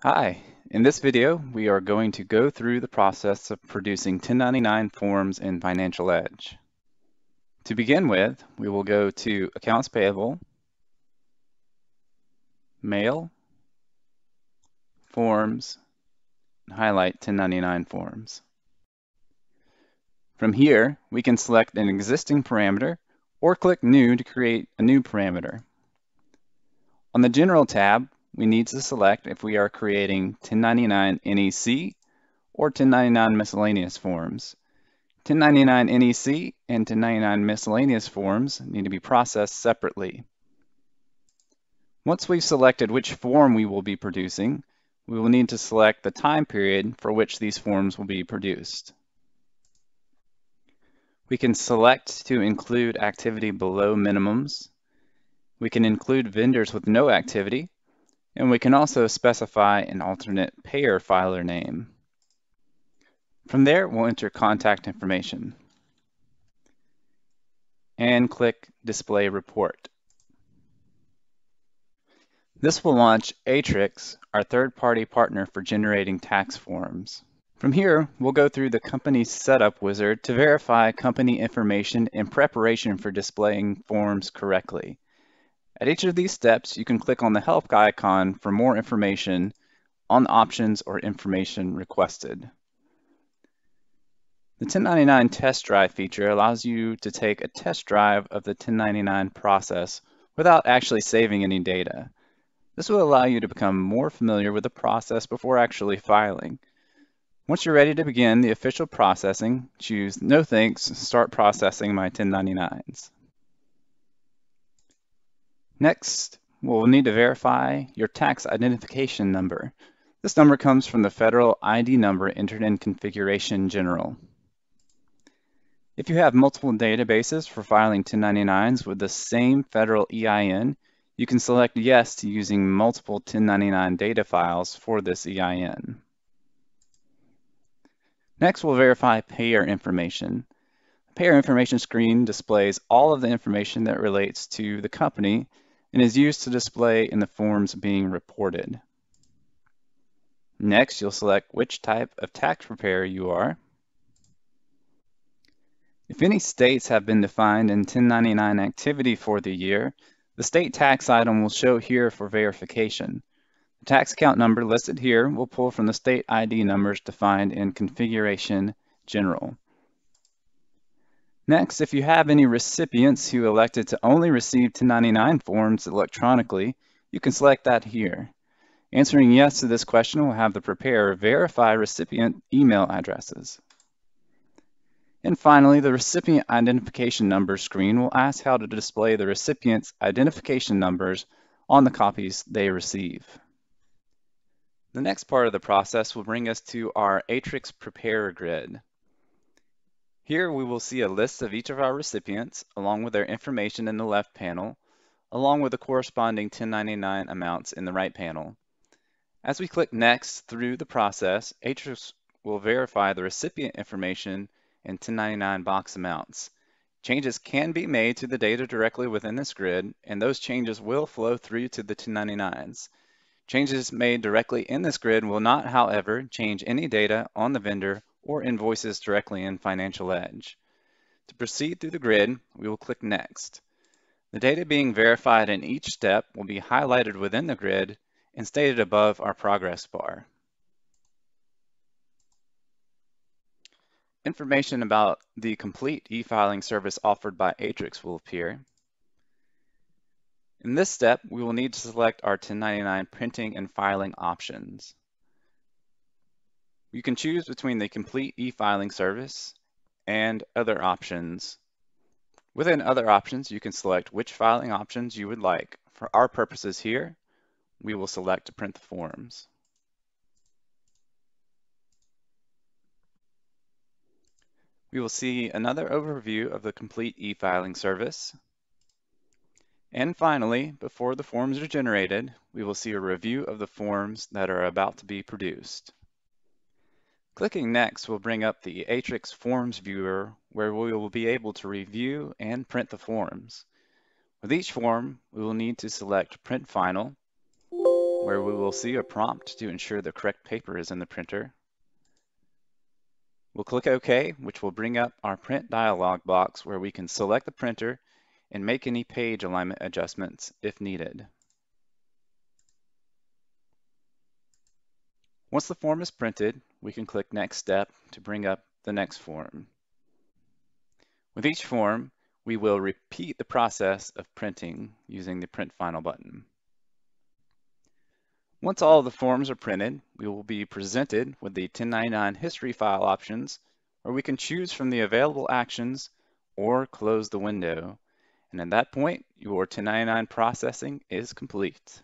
Hi, in this video we are going to go through the process of producing 1099 forms in Financial Edge. To begin with, we will go to Accounts Payable, Mail, Forms, highlight 1099 Forms. From here, we can select an existing parameter or click New to create a new parameter. On the General tab, we need to select if we are creating 1099 NEC or 1099 miscellaneous forms. 1099 NEC and 1099 miscellaneous forms need to be processed separately. Once we've selected which form we will be producing, we will need to select the time period for which these forms will be produced. We can select to include activity below minimums. We can include vendors with no activity, and we can also specify an alternate payer filer name. From there, we'll enter contact information and click Display Report. This will launch Aatrix, our third-party partner for generating tax forms. From here, we'll go through the company setup wizard to verify company information in preparation for displaying forms correctly. At each of these steps, you can click on the help icon for more information on the options or information requested. The 1099 test drive feature allows you to take a test drive of the 1099 process without actually saving any data. This will allow you to become more familiar with the process before actually filing. Once you're ready to begin the official processing, choose No Thanks, Start Processing My 1099s. Next, we'll need to verify your tax identification number. This number comes from the federal ID number entered in Configuration General. If you have multiple databases for filing 1099s with the same federal EIN, you can select Yes to using multiple 1099 data files for this EIN. Next, we'll verify payer information. The payer information screen displays all of the information that relates to the company and is used to display in the forms being reported. Next, you'll select which type of tax preparer you are. If any states have been defined in 1099 activity for the year, the state tax item will show here for verification. The tax account number listed here will pull from the state ID numbers defined in Configuration General. Next, if you have any recipients who elected to only receive 1099 forms electronically, you can select that here. Answering yes to this question will have the preparer verify recipient email addresses. And finally, the recipient identification number screen will ask how to display the recipient's identification numbers on the copies they receive. The next part of the process will bring us to our Aatrix Preparer Grid. Here we will see a list of each of our recipients along with their information in the left panel, along with the corresponding 1099 amounts in the right panel. As we click Next through the process, Aatrix will verify the recipient information and 1099 box amounts. Changes can be made to the data directly within this grid, and those changes will flow through to the 1099s. Changes made directly in this grid will not, however, change any data on the vendor or invoices directly in Financial Edge. To proceed through the grid, we will click Next. The data being verified in each step will be highlighted within the grid and stated above our progress bar. Information about the complete e-filing service offered by Aatrix will appear, in this step, we will need to select our 1099 printing and filing options. You can choose between the complete e-filing service and other options. Within other options, you can select which filing options you would like. For our purposes here, we will select to print the forms. We will see another overview of the complete e-filing service. And finally, before the forms are generated, we will see a review of the forms that are about to be produced. Clicking Next will bring up the Aatrix Forms Viewer where we will be able to review and print the forms. With each form, we will need to select Print Final. Where we will see a prompt to ensure the correct paper is in the printer. We'll click OK, which will bring up our print dialog box where we can select the printer and make any page alignment adjustments if needed. Once the form is printed, we can click Next Step to bring up the next form. With each form, we will repeat the process of printing using the Print Final button. Once all of the forms are printed, we will be presented with the 1099 history file options where we can choose from the available actions or close the window. And at that point, your 1099 processing is complete.